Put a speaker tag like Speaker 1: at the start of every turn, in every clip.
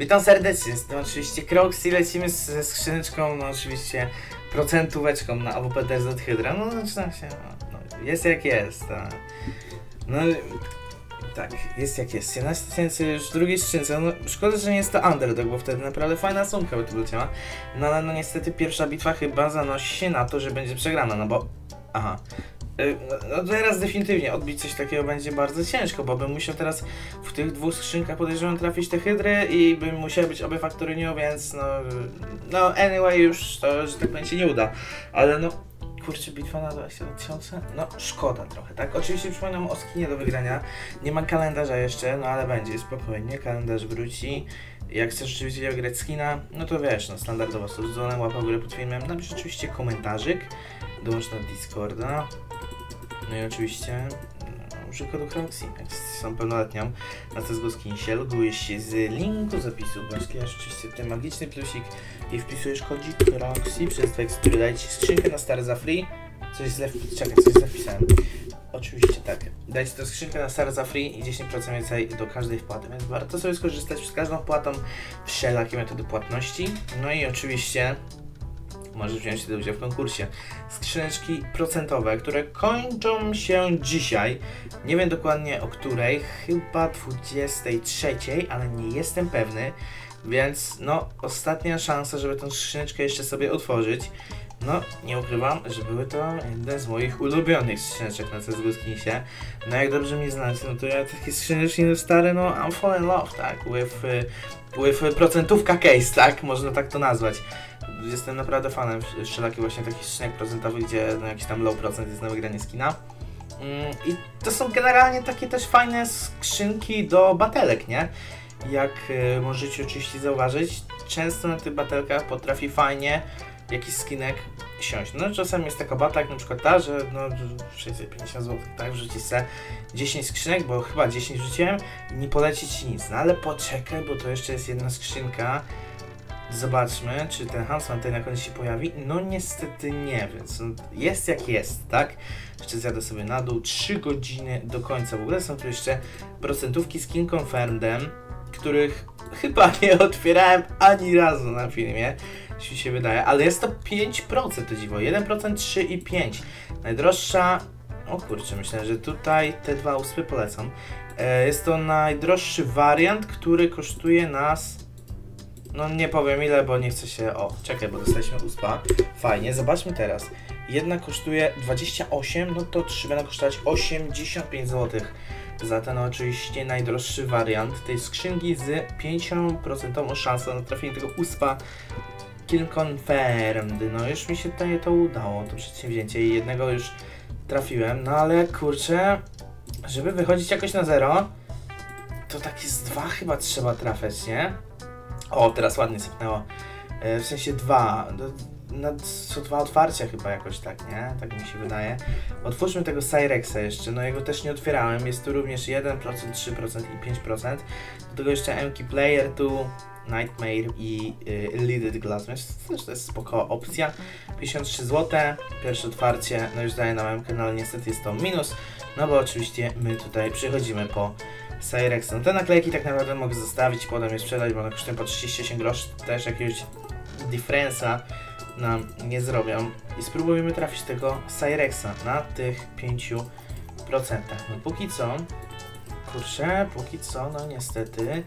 Speaker 1: Witam serdecznie, jestem oczywiście Crox i lecimy z, ze skrzyneczką, no oczywiście procentóweczką na AWP DZ Hydra. No zaczyna się, no, no, jest jak jest. A. No tak, jest jak jest. 17 tysięcy już w drugiej skrzynce. No szkoda, że nie jest to underdog, bo wtedy naprawdę fajna sumka by tu leciała. No ale no niestety pierwsza bitwa chyba zanosi się na to, że będzie przegrana, no bo... Aha. Y, No teraz definitywnie odbić coś takiego będzie bardzo ciężko, bo bym musiał teraz w tych dwóch skrzynkach podejrzewam trafić te hydry i bym musiał być obie faktorynią, więc no, no anyway już to, że tak się nie uda, ale no kurczę bitwa na 22 tysiące? No szkoda trochę, tak? Oczywiście przypominam o skinie do wygrania, nie ma kalendarza jeszcze, no ale będzie, spokojnie, kalendarz wróci. Jak chcesz rzeczywiście wygrać skina, no to wiesz, no standardowo z dzwonem, łapa w górę pod filmem, napisz oczywiście komentarzyk, dołącz na Discorda, no i oczywiście no, użyj kodu Croxy, jak są pełnoletnią na CSGO Skinsie, logujesz się z linku zapisu, bądź oczywiście ten magiczny plusik i wpisujesz kodzik Croxy przez tekst, który daje Ci skrzynkę na stary za free. Coś źle, czekaj, coś źle wpisałem. Oczywiście tak. Daj Ci to skrzynkę na stary za free i 10% więcej do każdej wpłaty, więc warto sobie skorzystać z każdą płatą wszelakie metody płatności. No i oczywiście możesz wziąć udział w konkursie. Skrzyneczki procentowe, które kończą się dzisiaj. Nie wiem dokładnie o której, chyba 23, ale nie jestem pewny. Więc no, ostatnia szansa, żeby tą skrzyneczkę jeszcze sobie otworzyć. No, nie ukrywam, że były to jedne z moich ulubionych skrzyneczek na CSGO Skinsie. No jak dobrze mnie znacie, no to ja takie skrzyneczki no stare, no I'm fall in love, tak? With, y, with procentówka case, tak? Można tak to nazwać. Jestem naprawdę fanem wszelakich właśnie takich skrzynek procentowych, gdzie no, jakiś tam low procent jest na wygranie skina. Mm, I to są generalnie takie też fajne skrzynki do batelek, nie? Jak y, możecie oczywiście zauważyć, często na tych batelkach potrafi fajnie jakiś skinek siąść. No czasem jest taka bata, jak na przykład ta, że no 650 zł, tak, wrzucić se 10 skrzynek, bo chyba 10 wrzuciłem nie poleci ci nic. No ale poczekaj, bo to jeszcze jest jedna skrzynka. Zobaczmy, czy ten Hansman tutaj na końcu się pojawi. No niestety nie, więc no, jest jak jest, tak? Jeszcze zjadę sobie na dół 3 godziny do końca. W ogóle są tu jeszcze procentówki z King Confirmedem, których chyba nie otwierałem ani razu na filmie, jeśli się wydaje, ale jest to 5% to dziwo, 1%, 3 i 5. Najdroższa, o kurczę, myślę, że tutaj te dwa uspy polecam. E, jest to najdroższy wariant, który kosztuje nas no nie powiem ile, bo nie chcę się... O, czekaj, bo dostaliśmy uspa. Fajnie, zobaczmy teraz. Jedna kosztuje 28, no to trzy będą kosztować 85 zł. Za ten oczywiście najdroższy wariant tej skrzynki z 5% szansą na trafienie tego uspa Kill Confirmed. No już mi się tutaj to udało, to przedsięwzięcie i jednego już trafiłem, no ale kurczę, żeby wychodzić jakoś na zero, to takie z dwa chyba trzeba trafiać, nie? O, teraz ładnie sypnęło. E, w sensie dwa. Na, co dwa otwarcia chyba jakoś tak, nie? Tak mi się wydaje. Otwórzmy tego Cyrexa jeszcze. No jego też nie otwierałem. Jest tu również 1%, 3% i 5%. Do tego jeszcze MK Player tu, Nightmare i y, Lidded Glass, więc też to jest spoko opcja. 53 zł. Pierwsze otwarcie, no już daję na moim kanale, niestety jest to minus. No bo oczywiście my tutaj przychodzimy po Cyrex. No te naklejki tak naprawdę mogę zostawić, potem je sprzedać, bo one kosztują po 38 groszy, też jakiegoś difference'a nam nie zrobią. I spróbujemy trafić tego Cyrexa na tych 5%. No póki co, kurczę, póki co, no niestety,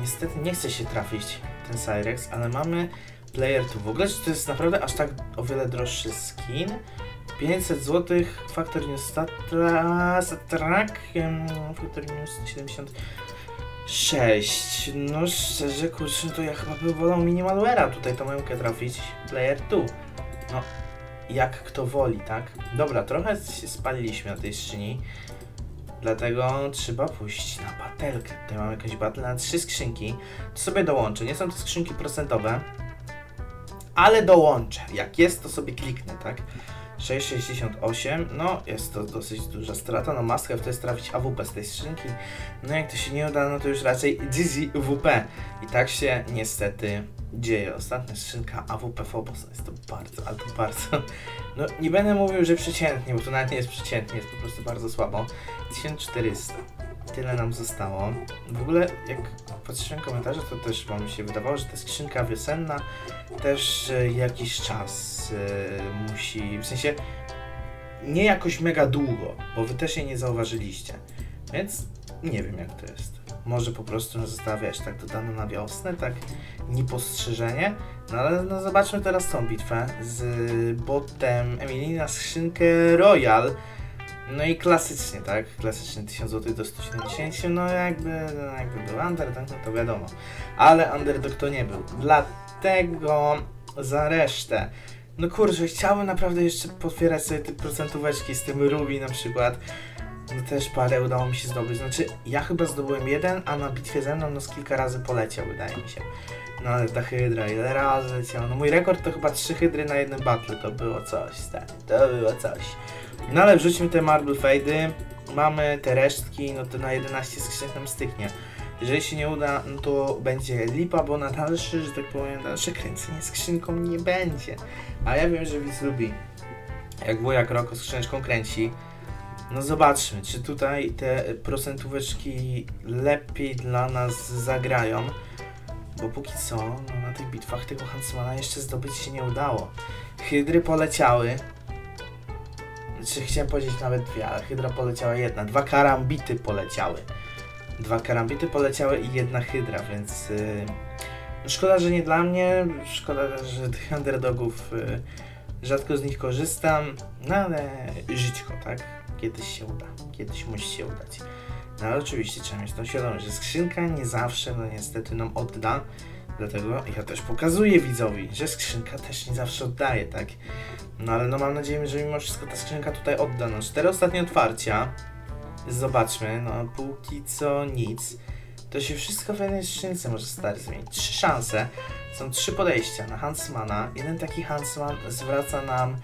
Speaker 1: niestety nie chce się trafić ten Cyrex, ale mamy Player 2. W ogóle czy to jest naprawdę aż tak o wiele droższy skin? 500 zł, Factory News Statra, Statrak, em, Factory News 76. No szczerze, kurczę, to ja chyba bym wolał Minimalware'a tutaj tą memkę trafić, Player 2. No, jak kto woli, tak? Dobra, trochę się spaliliśmy na tej skrzyni, dlatego trzeba pójść na batelkę. Tutaj mamy jakąś battle na trzy skrzynki, to sobie dołączę. Nie są to skrzynki procentowe, ale dołączę. Jak jest, to sobie kliknę, tak? 6,68, no jest to dosyć duża strata, no must have to trafić AWP z tej skrzynki, no jak to się nie uda, no to już raczej GG WP i tak się niestety dzieje. Ostatnia skrzynka AWP Phobos, jest to bardzo, ale to bardzo, no nie będę mówił, że przeciętnie, bo to nawet nie jest przeciętnie, jest po prostu bardzo słabo, 1400. tyle nam zostało. W ogóle, jak patrzyłem komentarze, to też wam się wydawało, że ta skrzynka wiosenna też e, jakiś czas e, musi, w sensie nie jakoś mega długo, bo wy też jej nie zauważyliście. Więc nie wiem jak to jest. Może po prostu została, wiesz, tak dodane na wiosnę, tak niepostrzeżenie. No ale no zobaczmy teraz tą bitwę z botem Emilii na skrzynkę Royal. No i klasycznie, tak? Klasycznie 1000 zł do 170, no jakby, no jakby był underdog, no to wiadomo. Ale underdog to nie był. Dlatego za resztę. No kurczę, chciałbym naprawdę jeszcze potwierać sobie te procentóweczki z tym Ruby na przykład. No też parę udało mi się zdobyć. Znaczy, ja chyba zdobyłem jeden, a na bitwie ze mną no z kilka razy poleciał, wydaje mi się. No ale ta hydra, ile razy leciała? No mój rekord to chyba trzy hydry na jednym battle, to było coś, stary, to było coś. No ale wrzućmy te Marble Fade'y, mamy te resztki, no to na 11 skrzynek nam styknie. Jeżeli się nie uda, no to będzie lipa, bo na dalszy, że tak powiem, dalsze kręcenie skrzynką nie będzie. A ja wiem, że widz lubi. Jak wujak Roko skrzyneczką kręci, no zobaczmy, czy tutaj te procentóweczki lepiej dla nas zagrają. Bo póki co, no na tych bitwach tego Huntsmana jeszcze zdobyć się nie udało. Hydry poleciały. Chciałem powiedzieć nawet dwie, ale hydra poleciała jedna. Dwa karambity poleciały. Dwa karambity poleciały i jedna hydra, więc... Yy, szkoda, że nie dla mnie. Szkoda, że tych underdogów... Yy, rzadko z nich korzystam. No ale żyćko, tak? Kiedyś się uda. Kiedyś musi się udać. No ale oczywiście trzeba mieć tą świadomość, że skrzynka nie zawsze, no niestety nam odda. Dlatego ja też pokazuję widzowi, że skrzynka też nie zawsze oddaje, tak? No ale no mam nadzieję, że mimo wszystko ta skrzynka tutaj odda. No cztery ostatnie otwarcia. Zobaczmy, no póki co nic. To się wszystko w jednej skrzynce może stary zmienić. Trzy szanse. Są trzy podejścia na Huntsmana. Jeden taki Huntsman zwraca nam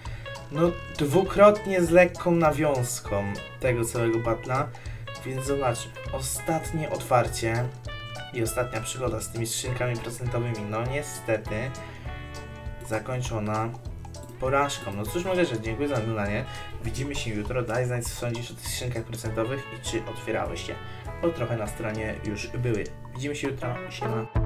Speaker 1: no dwukrotnie z lekką nawiązką tego całego batla. Więc zobaczmy, ostatnie otwarcie i ostatnia przygoda z tymi skrzynkami procentowymi, no niestety zakończona porażką. No cóż mogę rzec, dziękuję za oglądanie. Widzimy się jutro. Daj znać, co sądzisz o tych skrzynkach procentowych i czy otwierały się, bo trochę na stronie już były. Widzimy się jutro. Siema.